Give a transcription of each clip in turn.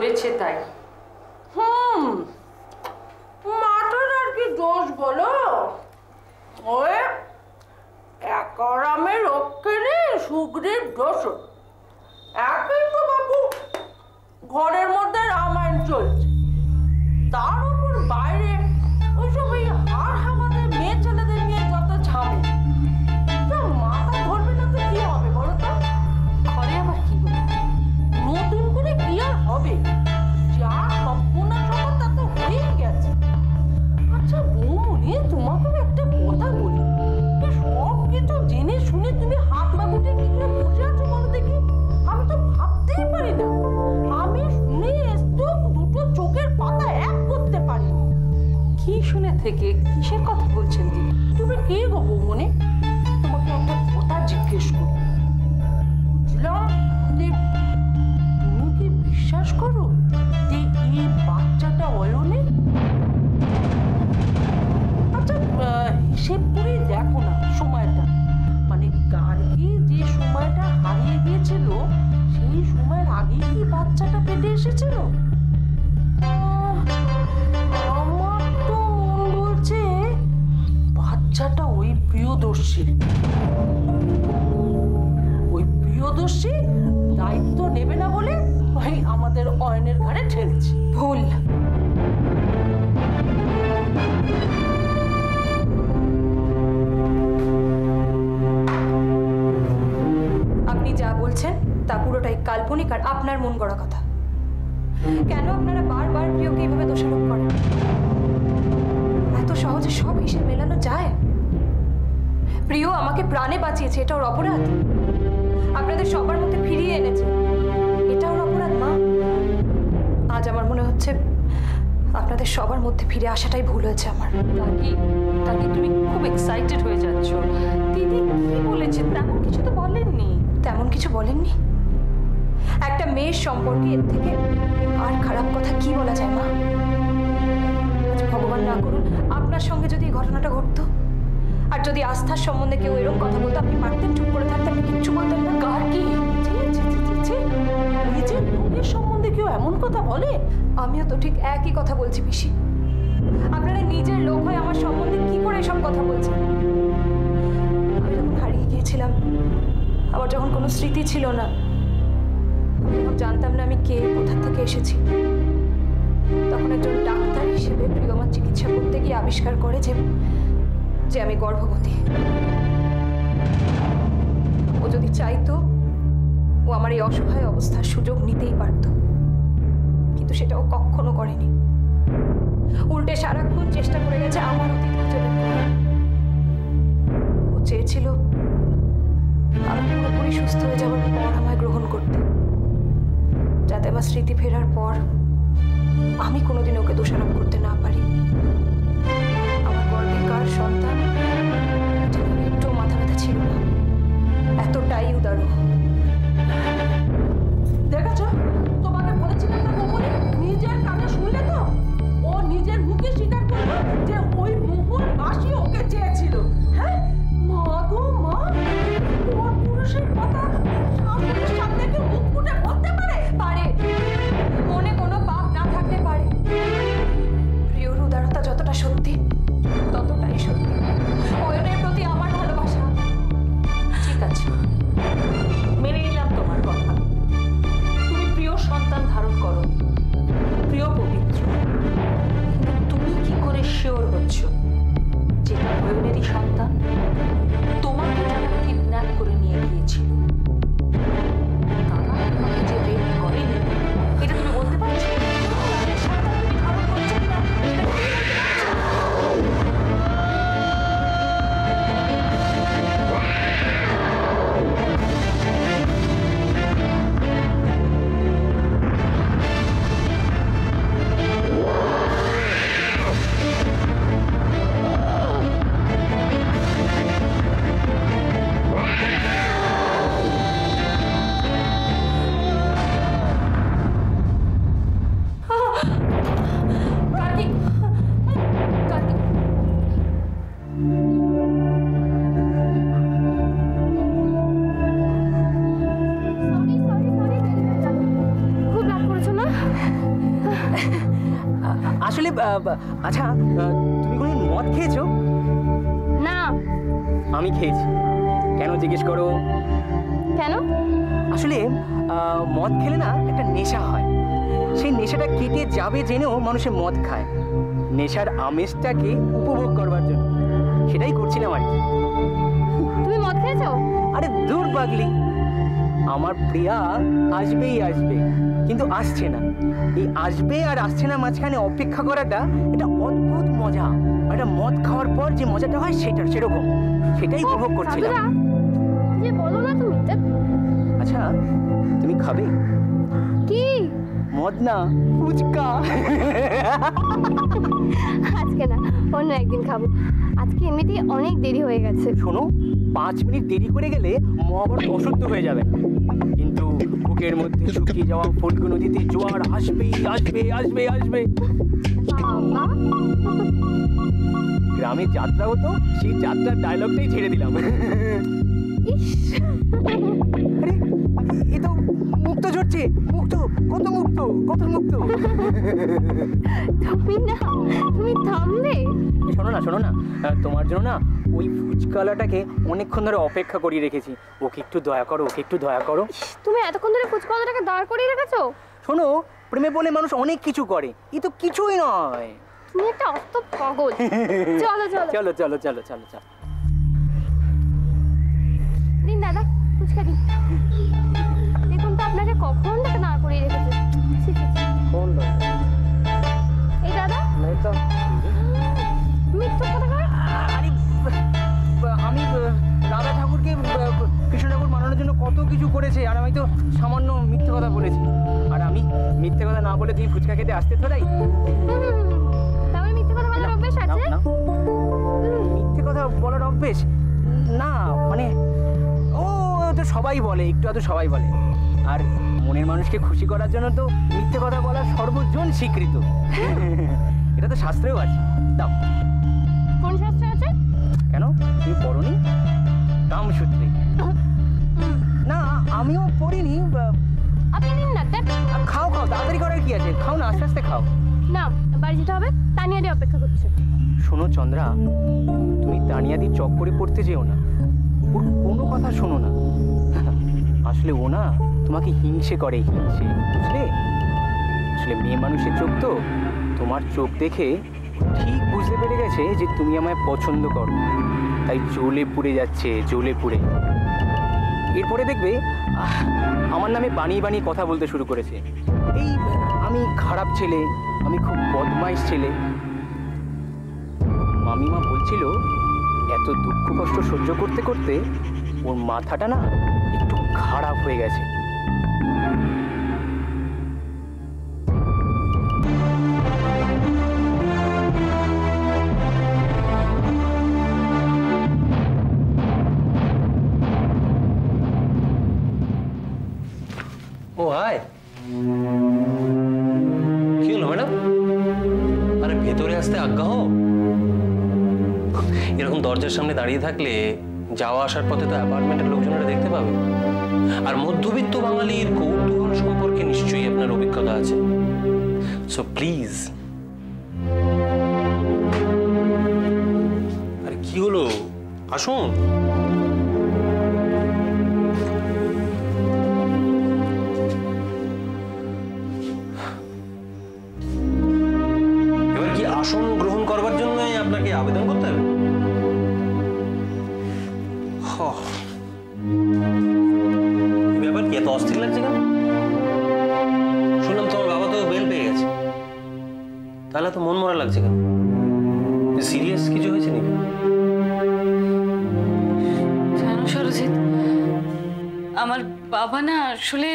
মাথাটা শুনে থেকে কিসের কথা বলছেন তুমি কে গো বৌমনি? তোমাকে একটা কথা জিজ্ঞেস বিশ্বাস করো যে বাচ্চাটা আচ্ছা হিসেব করে দেখো না মানে যে সময়টা হারিয়ে সেই সময়ের আগে কি বাচ্চাটা পেটে এসেছিল? প্রিয়দর্শী। ওই প্রিয়দর্শী দায়িত্ব নেবে না বলে ওই আমাদের অয়নের ঘাড়ে ঠেলছে। ভুল। আপনি যা বলছেন, তা পুরোটাই কাল্পনিক আর আপনার মন গড়া কথা। কেন আপনারা বারবার প্রিয়কে এইভাবে দোষারোপ করেন? এত সহজে সব হিসেবে মেলানো যায়? প্রিয় আমাকে প্রাণে বাঁচিয়েছে এটা ওর অপরাধ। আপনাদের সবার মধ্যে ফিরিয়ে এনেছে। এটা ওর অপরাধ মা। আজ আমার মনে হচ্ছে আপনাদের সবার মধ্যে ফিরে আসাটাই ভুল হয়েছে আমার। তাকি তাকি তুমি খুব এক্সাইটেড হয়ে যাচ্ছ। দিদি কি বলেছে? তেমন কিছু তো বলেননি। তেমন কিছু বলেননি? একটা মেয়ের সম্পর্কে এর থেকে আর খারাপ কথা কি বলা যায় মা? ভগবান না করুন আপনার সঙ্গে যদি এই ঘটনাটা ঘটতো আর যদি আস্থার সম্বন্ধে কেউ এরকম কথা বলতো, আপনি পারতেন চুপ করে থাকতে আপনি কিচ্ছু বলতেন না। কার কি। নিজের সম্বন্ধে কেউ এমন কথা বলে? আমিও তো ঠিক একই কথা বলছি, পিসি। আপনারা নিজের লোক হয়ে আমার সম্বন্ধে কি করে এসব কথা বলছেন? আমি যখন হারিয়ে গিয়েছিলাম, আমার যখন কোনো স্মৃতি ছিল না যখন জানতাম না আমি কে, কোথা থেকে এসেছি। তখন একজন ডাক্তার হিসেবে প্রিয় আমার চিকিৎসা করতে গিয়ে আবিষ্কার করে যে যে আমি গর্ভবতী। ও যদি চাইতো, ও আমার এই অসহায় অবস্থার সুযোগ নিতেই পারতো। কিন্তু সেটা ও কখনো করেনি। উল্টে সারাক্ষণ চেষ্টা করে গেছে আমার অতীত ও চেয়েছিল আমি পুরোপুরি সুস্থ হয়ে যাওয়ার পর আমায় গ্রহণ করতে। যাতে আমার স্মৃতি ফেরার পর আমি কোনোদিন ওকে দোষারোপ করতে না পারি। কার সন্তান? একটু মাথা ব্যথা ছিল না। এতটাই উদার আচ্ছা তুমি কোনো মদ খেয়েছো? না। আমি খেয়েছি। কেন জিজ্ঞেস করো? কেন? আসলে মদ খেলে না একটা নেশা হয়। সেই নেশাটা কেটে যাবে জেনেও মানুষে মদ খায়। নেশার আমেজটাকে উপভোগ করবার জন্য। সেটাই করছিলাম আর কি। তুমি মদ খেয়েছো? আরে দূর পাগলি আমার প্রিয়া আসবেই আসবে। কিন্তু আসছে না। এই আসবে আর আসছে না মাঝখানে অপেক্ষা করাটা এটা অদ্ভুত মজা। একটা মদ খাওয়ার পর যে মজাটা হয় সেটা সেরকম। সেটাই উপভোগ করছিলাম। আচ্ছা তুমি খাবে? কি? মদ না ফুচকা। আজকে না অন্য একদিন খাব। আজকে এমনিতেই অনেক দেরি হয়ে গেছে। শোনো পাঁচ মিনিট দেরি করে গেলে মহাভারত অসুস্থ হয়ে যাবে। কিন্তু বুকের মধ্যে শুকিয়ে যাওয়া ফল্গু নদীতে জোয়ার আসবেই আসবে আসবে আসবে। বাবা গ্রামে যাত্রা হতো সেই যাত্রার ডায়লগটাই ছেড়ে দিলাম। ইস। আরে এ তো মুক্ত ঝরছে মুক্ত কত মুক্ত কত মুক্ত? তুমি না তুমি থামবে শোনো না শোনো না। তোমার জন্য না ওই ফুচকালাটাকে অনেকক্ষণ ধরে অপেক্ষা করিয়ে রেখেছি। ওকে একটু দয়া করো ওকে একটু দয়া করো। তুমি এতক্ষণ ধরে ফুচকাওয়ালাটাকে দাঁড় করিয়ে রেখেছো? শোনো প্রেমে বলে মানুষ অনেক কিছু করে। এ তো কিছুই নয়। তুমি একটা অস্ত পাগল। চলো চলো। চলো চলো চলো চলো চলো। দিন দাদা ফুচকা দিন। দেখুন তো আপনাকে কখন থেকে দাঁড় করিয়ে রেখেছে। ছি, ছি, মিথ্যা আমি রাধা ঠাকুরকে কৃষ্ণ ঠাকুর মানানোর জন্য কত কিছু করেছে আর আমি তো সামান্য মিথ্যে কথা বলেছি আর আমি মিথ্যে কথা না বলে তুমি ফুচকা খেতে আসতে তোরাই তারপরে মিথ্যা কথা বলার অভ্যেস আছে মিথ্যে কথা বলার অভ্যেস না মানে ও তো সবাই বলে একটু আধটু সবাই বলে আর মনের মানুষকে খুশি করার জন্য তো মিথ্যে কথা বলা সর্বজন স্বীকৃত এটা তো শাস্ত্রেও আছে দাও তুমি পড়নি। কামসূত্রে না আমিও পড়িনি আপনি নিন না খাও খাও তাড়াতাড়ি করার কি আছে? খাও না আস্তে আস্তে খাও। না বাড়ি যেতে হবে তানিয়াদি অপেক্ষা করছে। শোনো চন্দ্রা তুমি তানিয়াদি চক করে পড়তে যেও না। ওর কোনো কথা শোনো না। আসলে ও না তোমাকে হিংসে করে হিংসে বুঝলে? আসলে মেয়ে মানুষের চোখ তো তোমার চোখ দেখে ঠিক বুঝতে পেরে গেছে যে তুমি আমায় পছন্দ করো। তাই জ্বলে পুড়ে যাচ্ছে জ্বলে পুড়ে। এরপরে দেখবে আমার নামে বানিয়ে বানিয়ে কথা বলতে শুরু করেছে। এই, আমি খারাপ ছেলে, আমি খুব বদমাইশ ছেলে। মামিমা বলছিল, এত দুঃখ কষ্ট সহ্য করতে করতে ওর মাথাটা না একটু খারাপ হয়ে গেছে। দাঁড়িয়ে থাকলে যাওয়া আসার পথে তো অ্যাপার্টমেন্টের লোকজনেরা দেখতে পাবে। আর মধ্যবিত্ত বাঙালির কৌতূহল সম্পর্কে নিশ্চয়ই আপনার অভিজ্ঞতা আছে। সো প্লিজ আর কি হলো? আসুন। তাহলে তো মন মরা লাগছে কেন? সিরিয়াস কিছু হয়েছে নাকি? জানো সরজিৎ আমার বাবা না আসলে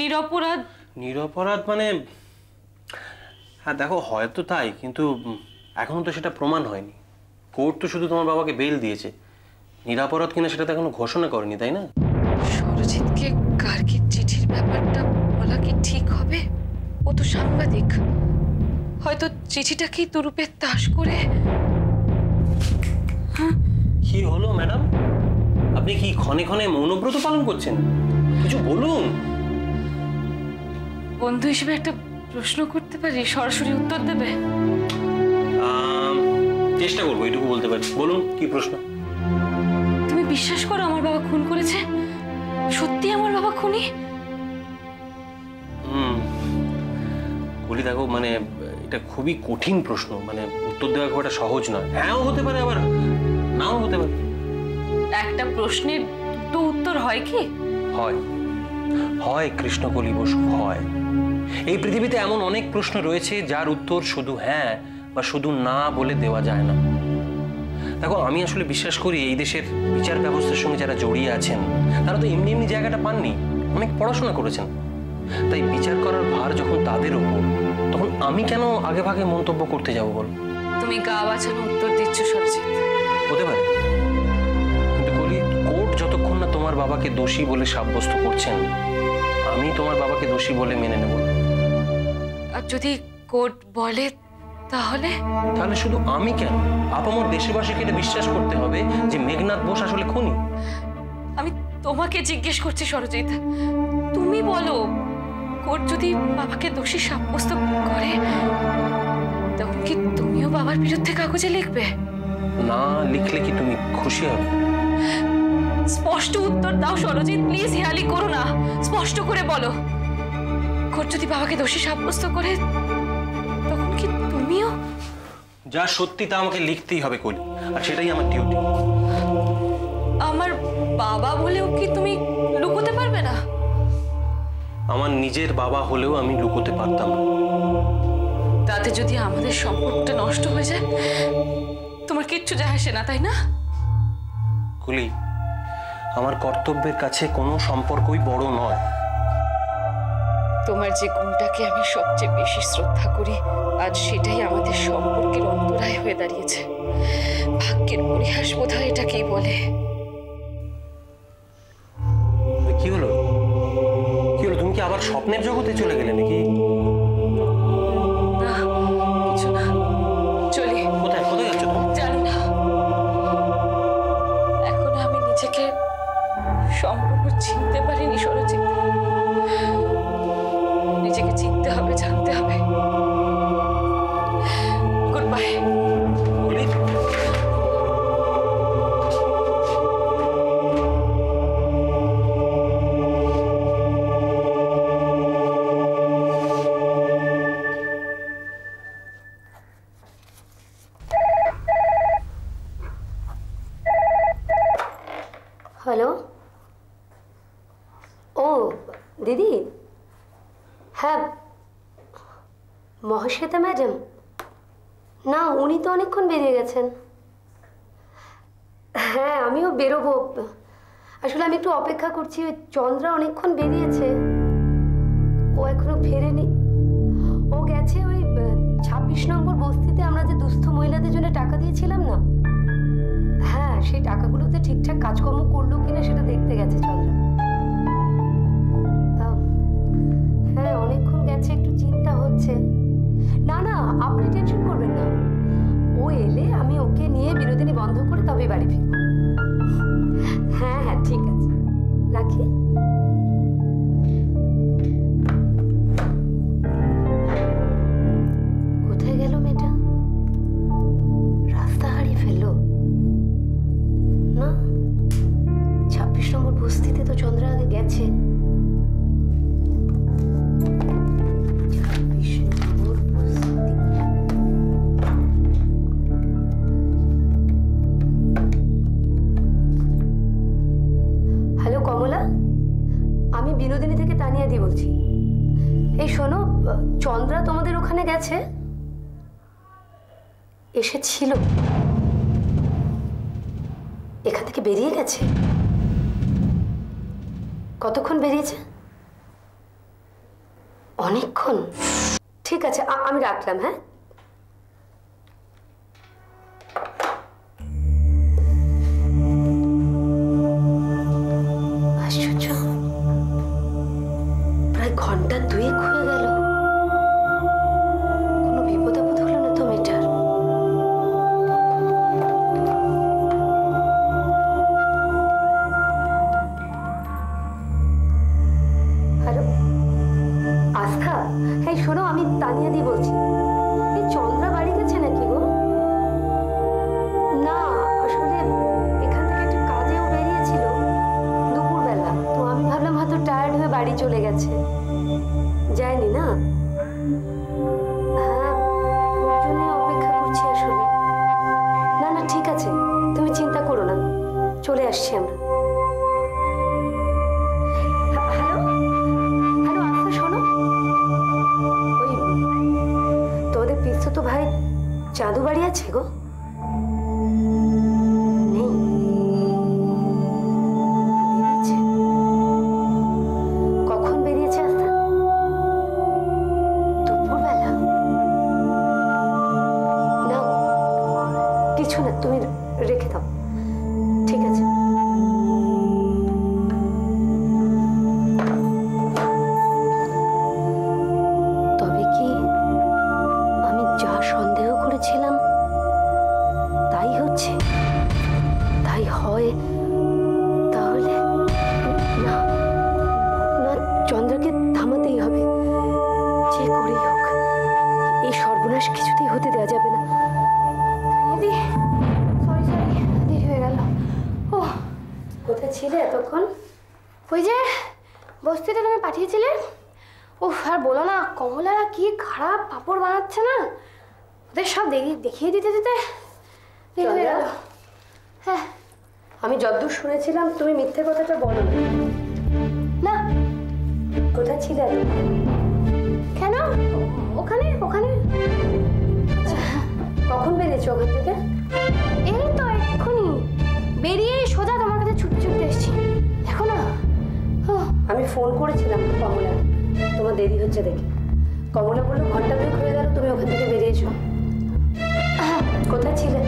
নিরপরাধ। নিরপরাধ মানে হ্যাঁ দেখো হয়তো তাই কিন্তু এখনও তো সেটা প্রমাণ হয়নি। কোর্ট তো শুধু তোমার বাবাকে বেল দিয়েছে। নিরাপরাধ কিনা সেটা তো এখনও ঘোষণা করেনি তাই না? সরজিৎকে গার্গীর চিঠির ব্যাপারটা বলা কি ঠিক হবে? ও তো সাংবাদিক। হয়তো চিঠিটা চিঠিটাকেই তুরুপের তাস করে। কি হলো ম্যাডাম? আপনি কি ক্ষণে ক্ষণে মৌনব্রত পালন করছেন? কিছু বলুন। বন্ধু হিসেবে একটা প্রশ্ন করতে পারি সরাসরি উত্তর দেবে? আম, চেষ্টা করব এটুকু বলতে পারি। বলুন কি প্রশ্ন? তুমি বিশ্বাস করো আমার বাবা খুন করেছে? সত্যি আমার বাবা খুনি? হুম। বলি দেখো মানে এটা খুবই কঠিন প্রশ্ন মানে উত্তর দেওয়া খুব একটা সহজ নয়। হ্যাঁও হতে পারে আবার নাও হতে পারে। একটা প্রশ্নের তো উত্তর হয় কি? হয়। হয় কৃষ্ণকলি বসু হয়। এই পৃথিবীতে এমন অনেক প্রশ্ন রয়েছে যার উত্তর শুধু হ্যাঁ বা শুধু না বলে দেওয়া যায় না। দেখো আমি আসলে বিশ্বাস করি এই দেশের বিচার ব্যবস্থার সঙ্গে যারা জড়িয়ে আছেন তারা তো এমনি এমনি জায়গাটা পাননি অনেক পড়াশোনা করেছেন। তাই বিচার করার ভার যখন তাদের ওপর তখন আমি কেন আগে ভাগে মন্তব্য করতে যাব বল? তুমি গা বাঁচানো উত্তর দিচ্ছ সরজিৎ হতে পারে। কিন্তু কলি কোর্ট যতক্ষণ না তোমার বাবাকে দোষী বলে সাব্যস্ত করছেন আমি তোমার বাবাকে দোষী বলে মেনে নেব আর যদি কোর্ট বলে তাহলে? তাহলে শুধু আমি কেন? আপামর দেশবাসীকে এটা বিশ্বাস করতে হবে যে মেঘনাথ বোস আসলে খুনি। আমি তোমাকে জিজ্ঞেস করছি সরজিৎ তুমি বলো কোর্ট যদি বাবাকে দোষী সাব্যস্ত করে তখন কি তুমিও বাবার বিরুদ্ধে কাগজে লিখবে? না লিখলে কি তুমি খুশি হবে? স্পষ্ট উত্তর দাও সরজিৎ প্লিজ হেয়ালি করো না। স্পষ্ট করে বলো। কোর্ট যদি বাবাকে দোষী সাব্যস্ত করে তখন কি তুমিও? যা সত্যি তা আমাকে লিখতেই হবে কলি আর সেটাই আমার ডিউটি আমার বাবা বলেও কি তুমি আমার নিজের বাবা হলেও আমি লুকোতে পারতাম না। তাতে যদি আমাদের সম্পর্কটা নষ্ট হয়ে যায় তোমার কিচ্ছু যায় আসে না তাই না? কুলি আমার কর্তব্যের কাছে কোনো সম্পর্কই বড় নয়। তোমার যে গুণটাকে আমি সবচেয়ে বেশি শ্রদ্ধা করি আজ সেটাই আমাদের সম্পর্কের অন্তরায় হয়ে দাঁড়িয়েছে। ভাগ্যের পরিহাস বোধ হয় এটাকেই বলে। আবার স্বপ্নের জগতে চলে গেলে নাকি? গেছেন। হ্যাঁ আমিও বেরোবো। আসলে আমি একটু অপেক্ষা করছি, ওই চন্দ্রা অনেকক্ষণ বেরিয়েছে। ও এখনও ফেরেনি। ও গেছে ওই ছাব্বিশ নম্বর বস্তিতে, আমরা যে দুস্থ মহিলাদের জন্য টাকা দিয়েছিলাম না? হ্যাঁ সেই টাকাগুলোতে ঠিকঠাক কাজকর্ম করল কিনা সেটা দেখতে গেছে চন্দ্রা। হ্যাঁ অনেকক্ষণ গেছে, একটু চিন্তা হচ্ছে। না না, আপনি টেনশন করবেন না। ও এলে আমি ওকে নিয়ে বিনোদিনী বন্ধ করে তবেই বাড়ি ফিরবো। হ্যাঁ হ্যাঁ ঠিক আছে। রাখি? এসেছিল। এখান থেকে বেরিয়ে গেছে। কতক্ষণ বেরিয়েছে? অনেকক্ষণ। ঠিক আছে আমি রাখলাম হ্যাঁ? 제거? না? ওদের সব দেখিয়ে দিতে দিতে হ্যাঁ আমি যদ্দূর শুনেছিলাম তুমি মিথ্যে কথাটা বলো না। কোথায় ছিলে? কেন? ওখানে ওখানে। আচ্ছা, কখন বেরিয়েছো ওখান থেকে? এই তো এক্ষুনি। বেরিয়ে সোজা তোমার কাছে ছুটতে ছুটতে এসছি। দেখো না। আমি ফোন করেছিলাম কমলা। তোমার দেরি হচ্ছে দেখে। কমলা বললো ঘন্টা দুয়েক হয়ে গেল তুমি ওখান থেকে বেরিয়েছো কোথায় ছিলে